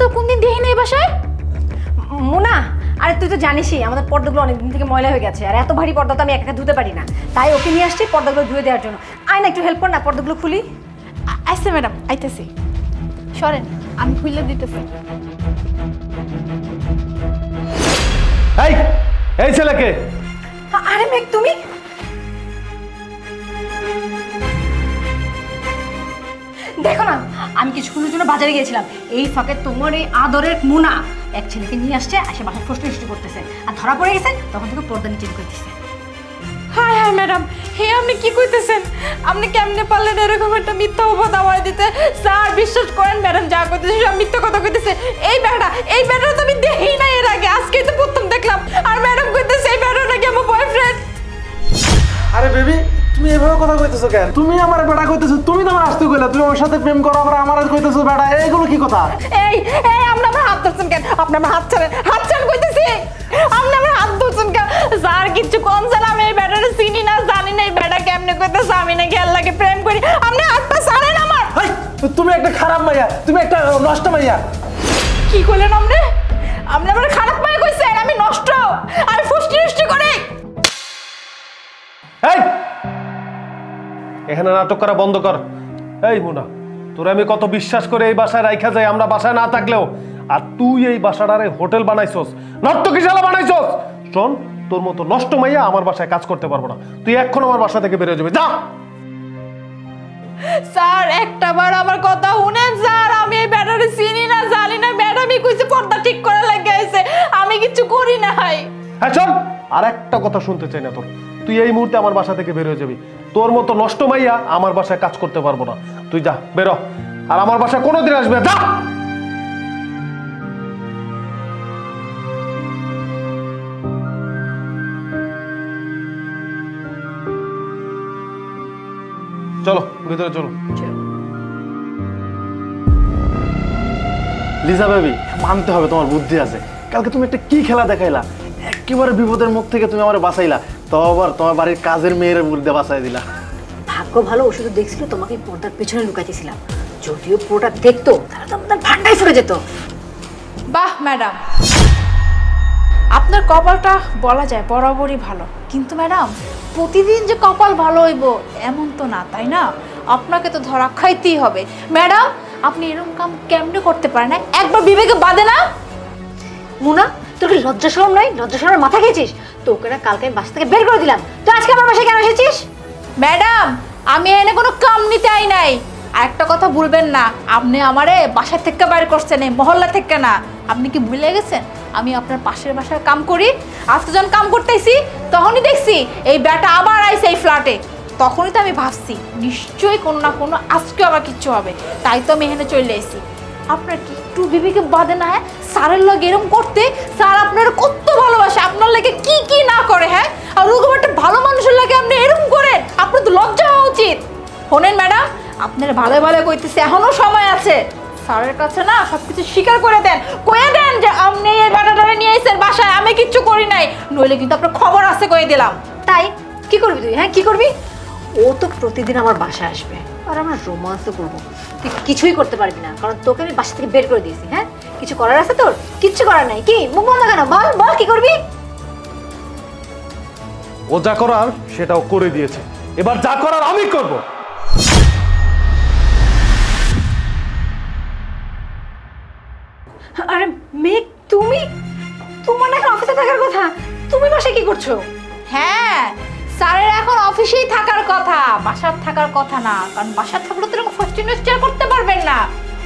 তো কোনদিন দেখি না এই বাসায়? মুনা আরে তুই তো জানিসই আমাদের পর্দাগুলো অনেকদিন থেকে ময়লা হয়ে গেছে আর এত ভারী পর্দা তো আমি একা একা ধুতে পারি না। তাই ওকে নিয়ে আসছি পর্দাগুলো ধুয়ে দেওয়ার জন্য। আয় না একটু হেল্প কর না পর্দাগুলো খুলি। আ- আচ্ছা ম্যাডাম আইতেছি। সরেন আমি খুললে দিতেছি। এই এই ছেলেকে। আরে মেঘ তুমি? দেখো না, আমি কিছুক্ষণের জন্য বাজারে গিয়েছিলাম। এই ফাঁকে তোমার এই আদরের মুনা এক ছেলেকে নিয়ে আসছে এসে বাসায় ফষ্ট হিস্ট্রি করতেছে। আর ধরা পড়ে গেছে, তখন থেকে পর্দা নিচে করতেছে হাই হাই ম্যাডাম, হে আপনি কি কইতেছেন? আপনি কেমনে পারলেন এরকম একটা মিথ্যা অপবাদ আমার দিতে? স্যার, বিশ্বাস করেন ম্যাডাম, যা কইতেছে সব মিথ্যা কথা কইতেছে। এই ব্যাটা এই ব্যাটা তো আমি দেখি না এর আগে, আজকেই তো প্রথম দেখলাম। আর ম্যাডাম এভাবে কথা কইতেছো কেন? তুমি আমার বেটা কইতেছো তুমি তো আমার আসতে কইলা তুমি আমার সাথে প্রেম করো আবার আমার কইতেছো বেটা এইগুলো কি কথা? এই এই আপনি আমার হাত ধরছেন কেন? আপনি আমার হাত ছাড়েন হাত ছাড়েন কইতেছি। আপনি আমার হাত ধরছেন কেন? স্যার কিচ্ছু কম স্যার আমি এই ব্যাটারে চিনি না জানি না এই ব্যাটা কেমনে কইতেছে আমি নাকি আল্লাহকে প্রেম করি। আপনি হাতটা ছাড়েন আমার। তুমি একটা খারাপ মাইয়া তুমি একটা নষ্ট মাইয়া। কি কইলেন আপনি? আপনি আমার খারাপ পায়ে কইছেন আমি নষ্ট আমি ফুষ্টি নষ্টি করি। এই এখানে নাটক করা বন্ধ কর। এই মুনা তোর আমি কত বিশ্বাস করে এই বাসায় রাইখা যাই আমরা বাসায় না থাকলেও। আর তুই এই বাসাটারে হোটেল বানাইছস নর্তকিশালা বানাইছস। শোন তোর মতো নষ্ট মাইয়া আমার বাসায় কাজ করতে পারব না। তুই এখন আমার বাসা থেকে বেরোয় যাবে যা। স্যার একটা বার আমার কথা শুনেন স্যার। আমি এই ব্যাটারে চিনি না জানি না। ম্যাডামই কইছে পর্দা ঠিক করে লাগে আইছে আমি কিছু করি না হাই হ্যাঁ চল। আর একটা কথা শুনতে চাই না তোর। তুই এই মুহূর্তে আমার বাসা থেকে বেরোয় যাবি। তোর মতো নষ্ট মাইয়া আমার বাসায় কাজ করতে পারব না। তুই যা বেরো আর আমার বাসায় কোনোদিন আসবে যা! চলো ভিতরে চলো। লিজা বেবি মানতে হবে তোমার বুদ্ধি আছে। কালকে তুমি একটা কি খেলা দেখাইলা? একেবারে বিপদের মুখ থেকে তুমি আমার বাঁচাইলা। তো আবার তোমার বাড়ির কাজের মেয়ের বুদ্ধে বাঁচাই দিলা। ভাগ্য ভালো ও শুধু দেখছিল তোমাকে পর্দার পেছনে লুকাইতেছিলাম। যদিও পুরোটা দেখতো তাহলে তো আমাদের ভান্ডায় ফুটে যেত। বাহ ম্যাডাম। আপনার কপালটা বলা যায় বরাবরই ভালো। কিন্তু ম্যাডাম প্রতিদিন যে কপাল ভালো হইব এমন তো না তাই না? আপনাকে তো ধরা খাইতেই হবে। ম্যাডাম আপনি এরকম কাম কেমনে করতে পারেন? না একবার বিবেকে বাদে না? মুনা তোর লজ্জা শরম নাই? লজ্জা শরমের মাথা খেয়েছিস? তোকে না কালকে আমি বাসা থেকে বের করে দিলাম। তো আজকে আমার বাসায় কেন এসেছিস? ম্যাডাম, আমি এনে কোনো কাম নিতে আই নাই। আর একটা কথা ভুলবেন না, আপনি আমারে বাসা থেকে বাইর করছেন, এই মহল্লা থেকে না। আপনি কি ভুলে গেছেন? আমি আপনার পাশের বাসায় কাম করি। আজকে যখন কাম করতেছি, তখনই দেখছি এই ব্যাটা আবার আইছে এই ফ্ল্যাটে। তখনই তো আমি ভাবছি, নিশ্চয়ই কোনো না কোনো আজকে আবার কিচ্ছু হবে। তাই তো আমি এখানে চলে এসেছি। আপনার কি একটু বিবেকে বাদে না হ্যাঁ? স্যারের লগে এরকম করতে স্যার আপনার কত ভালোবাসে, আপনার লাগে কি কি না করে হ্যাঁ? আর ওরকম একটা ভালো মানুষের লাগে আপনি এরকম করেন আপনার তো লজ্জা হওয়া উচিত। শোনেন ম্যাডাম, আপনার ভালো ভালো কইতেছে এখনও সময় আছে। স্যারের কাছে না সব কিছু স্বীকার করে দেন কয়ে দেন যে আপনি এই ব্যাটাটারে নিয়ে এসেছেন বাসায়, আমি কিচ্ছু করি নাই। নইলে কিন্তু আপনার খবর আছে কয়ে দিলাম। তাই? কি করবি তুই হ্যাঁ? কি করবি? ও তো প্রতিদিন আমার বাসায় আসবে, আর আমরা রোমান্সও করব। তুই কিছুই করতে পারবি না। কারণ তোকে আমি বাসা থেকে বের করে দিয়েছি হ্যাঁ? কিছু করার আছে তোর? কিচ্ছু করার নাই। কি? মুখ বন্ধ কেন? বল বল কি করবি? ও যা করার সেটাও করে দিয়েছে। এবার যা করার আমি করব। আরে মেঘ তুমি? তোমার না এখন অফিসে থাকার কথা। তুমি বাসায় কি করছ? হ্যাঁ স্যারের এখন অফিসেই থাকার কথা। বাসার থাকার কথা না কারণ বাসার থাকলে তো ফার্স্ট করতে পারবেন না।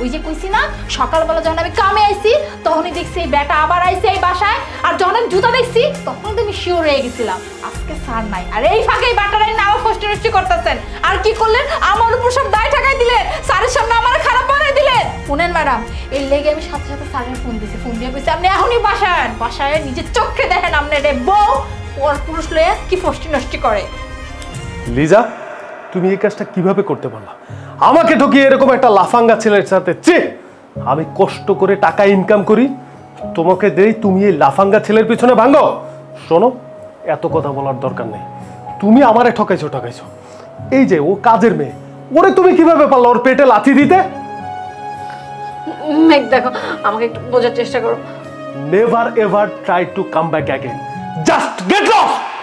ওই যে কইছি না, সকালবেলা যখন আমি কামে আইছি, তখনই দেখছি এই ব্যাটা আবার আইছে এই বাসায়, আর যখন জুতা দেখছি, তখন তো আমি শিওর হয়ে গেছিলাম, আজকে স্যার নাই। আর এই ফাঁকে এই ব্যাটারাই নাও ফার্স্ট ইনভেস্ট করতেছেন। আর কি করলেন? আমার উপর সব দায় ঠাকাই দিলেন। স্যারের সামনে আমার খারাপ বানাই দিলেন। শুনেন ম্যাডাম এর লেগে আমি সাথে সাথে স্যারের ফোন দিছি। ফোন দিয়ে কইছি, আপনি এখনই বাসায় বাসায় নিজের চোখে দেখেন আপনার রে বউ পর পুরুষ লয়ে কি ফষ্টি নষ্টি করে। লিজা, তুমি এই কাজটা কীভাবে করতে পারলা? আমাকে ঠকিয়ে এরকম একটা লাফাঙ্গা ছেলের সাথে চে আমি কষ্ট করে টাকা ইনকাম করি তোমাকে দেই তুমি এই লাফাঙ্গা ছেলের পিছনে ভাঙো। শোনো এত কথা বলার দরকার নেই। তুমি আমারে ঠকাইছো ঠকাইছো। এই যে ও কাজের মেয়ে। ওরে তুমি কীভাবে পারল ওর পেটে লাথি দিতে? মেঘ দেখো আমাকে একটু বোঝার চেষ্টা করো। Never ever try to come back again just get lost